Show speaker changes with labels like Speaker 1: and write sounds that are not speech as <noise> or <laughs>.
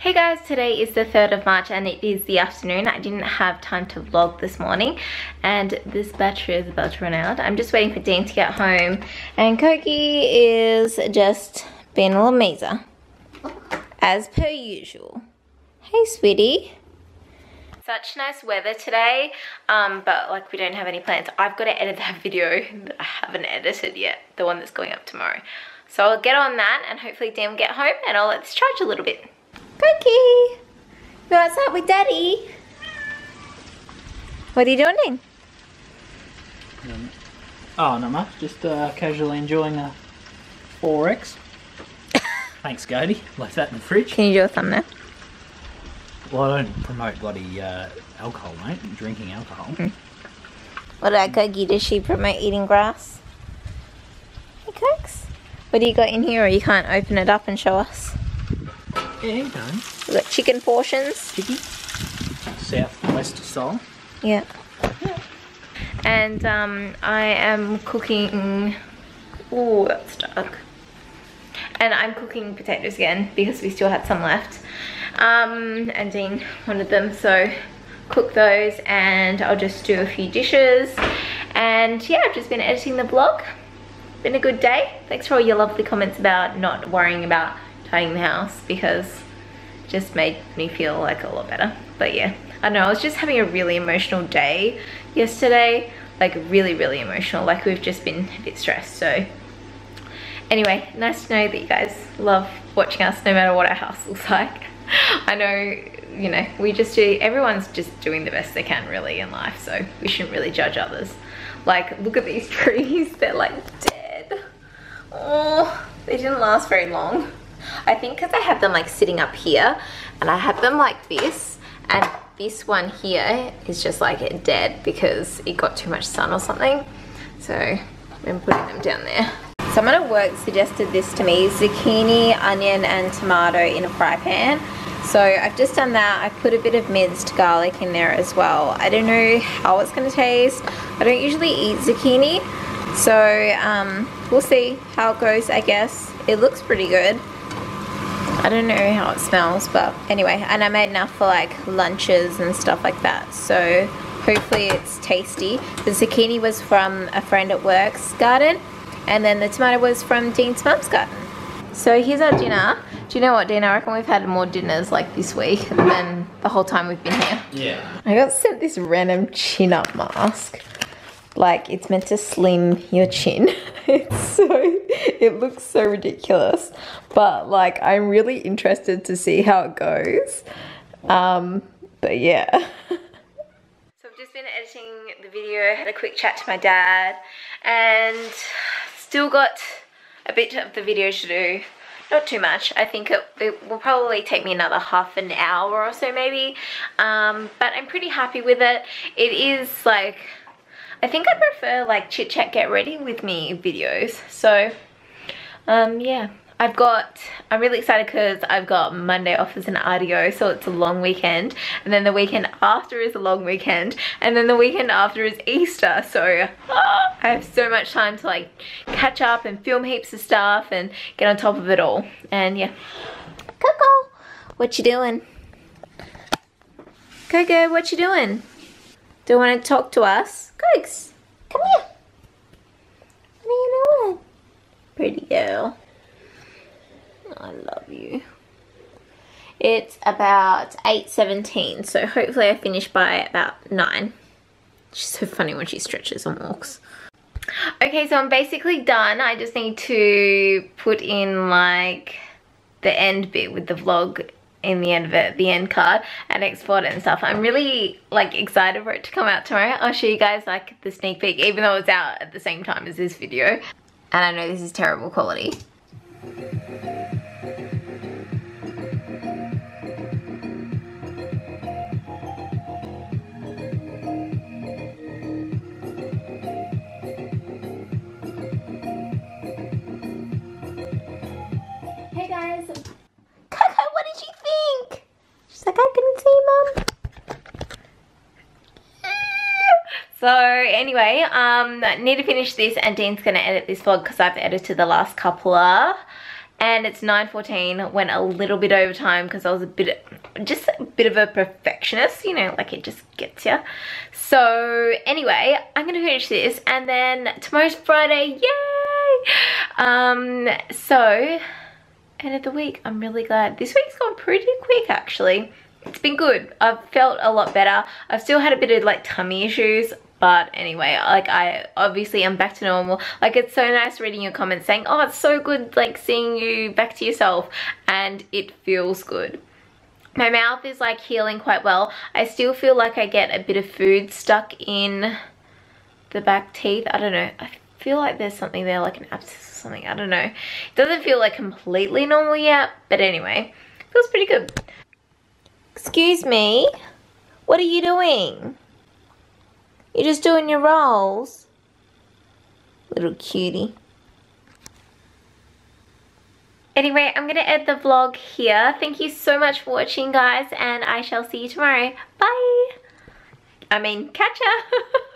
Speaker 1: Hey guys, today is the 3rd of March and it is the afternoon. I didn't have time to vlog this morning and this battery is about to run out. I'm just waiting for Dean to get home and Koki is just being a little mazer as per usual. Hey sweetie. Such nice weather today, um, but like we don't have any plans. I've got to edit that <laughs> video that I haven't edited yet, the one that's going up tomorrow. So I'll get on that and hopefully Dan will get home and I'll let this charge a little bit. Cookie! What's up with daddy? What are you doing?
Speaker 2: Um, oh, not much. Just uh, casually enjoying a 4X. <coughs> Thanks, Cody. Left that in the fridge.
Speaker 1: Can you do a thumbnail?
Speaker 2: Well, I don't promote bloody uh, alcohol, mate. Drinking alcohol.
Speaker 1: Mm. What about Cookie? Does she promote eating grass? Hey, Cooks. What do you got in here or you can't open it up and show us?
Speaker 2: Yeah, you go.
Speaker 1: We got chicken portions.
Speaker 2: Chicky. Southwest style.
Speaker 1: Yeah. And um, I am cooking. Oh, that's dark. And I'm cooking potatoes again because we still had some left. Um, and Dean wanted them, so cook those and I'll just do a few dishes. And yeah, I've just been editing the vlog. Been a good day. Thanks for all your lovely comments about not worrying about tidying the house because just made me feel like a lot better. But yeah, I don't know, I was just having a really emotional day yesterday. Like really, really emotional. Like we've just been a bit stressed. So anyway, nice to know that you guys love watching us no matter what our house <laughs> looks like. I know, you know, we just do, everyone's just doing the best they can really in life. So we shouldn't really judge others. Like look at these <laughs> trees, they're like dead. Oh, they didn't last very long. I think because I had them like sitting up here and I had them like this and this one here is just like dead because it got too much sun or something. So I'm putting them down there. Someone at work suggested this to me, zucchini, onion and tomato in a fry pan. So I've just done that. I put a bit of minced garlic in there as well. I don't know how it's gonna taste. I don't usually eat zucchini. So um, we'll see how it goes, I guess. It looks pretty good. I don't know how it smells, but anyway, and I made enough for like lunches and stuff like that. So hopefully it's tasty. The zucchini was from a friend at work's garden, and then the tomato was from Dean's mum's garden. So here's our dinner. Do you know what, Dean? I reckon we've had more dinners like this week than the whole time we've been here.
Speaker 2: Yeah.
Speaker 1: I got sent this random chin up mask. Like it's meant to slim your chin. <laughs> it's so, it looks so ridiculous. But like I'm really interested to see how it goes. Um, but yeah. so I've just been editing the video, had a quick chat to my dad and still got a bit of the video to do not too much. I think it, it, will probably take me another half an hour or so maybe. Um, but I'm pretty happy with it. It is like I think I prefer like chit chat get ready with me videos. So um, yeah, I've got, I'm really excited because I've got Monday off as an RDO, so it's a long weekend. And then the weekend after is a long weekend. And then the weekend after is Easter. So <gasps> I have so much time to like catch up and film heaps of stuff and get on top of it all. And yeah. Coco, what you doing? Coco, what you doing? Do you want to talk to us? Cooks, come here. What are you doing? Pretty girl. I love you. It's about 8.17, so hopefully I finish by about 9. She's so funny when she stretches and walks. Okay, so I'm basically done. I just need to put in like the end bit with the vlog in the end of it, the end card and export it and stuff. I'm really like excited for it to come out tomorrow. I'll show you guys like the sneak peek even though it's out at the same time as this video. And I know this is terrible quality. So anyway, um, need to finish this and Dean's going to edit this vlog because I've edited the last couple of and it's 9.14, went a little bit over time because I was a bit, just a bit of a perfectionist, you know, like it just gets you. So anyway, I'm gonna finish this and then tomorrow's Friday, yay! Um, so, end of the week, I'm really glad. This week's gone pretty quick actually. It's been good. I've felt a lot better. I've still had a bit of like tummy issues, but anyway like i obviously i'm back to normal. Like it's so nice reading your comments saying oh it's so good like seeing you back to yourself and it feels good. My mouth is like healing quite well. I still feel like i get a bit of food stuck in the back teeth. I don't know. I feel like there's something there like an abscess or something. I don't know. It doesn't feel like completely normal yet but anyway feels pretty good excuse me what are you doing you're just doing your rolls. Little cutie. Anyway, I'm going to end the vlog here. Thank you so much for watching, guys, and I shall see you tomorrow. Bye! I mean, catch ya! <laughs>